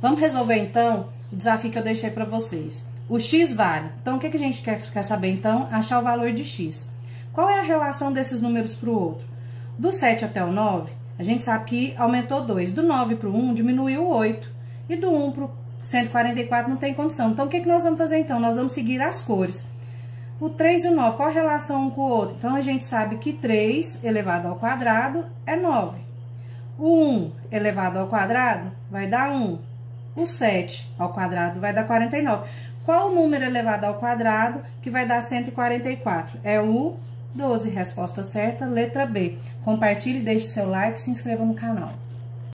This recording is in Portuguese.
Vamos resolver então o desafio que eu deixei para vocês. O x vale. Então, o que, que a gente quer, quer saber então? Achar o valor de x. Qual é a relação desses números para o outro? Do 7 até o 9, a gente sabe que aumentou 2. Do 9 para o 1, diminuiu 8. E do 1 para o 144 não tem condição. Então, o que, que nós vamos fazer então? Nós vamos seguir as cores. O 3 e o 9, qual a relação um com o outro? Então, a gente sabe que 3 elevado ao quadrado é 9. O 1 elevado ao quadrado vai dar 1. O 7 ao quadrado vai dar 49. Qual o número elevado ao quadrado que vai dar 144? É o 12. Resposta certa, letra B. Compartilhe, deixe seu like e se inscreva no canal.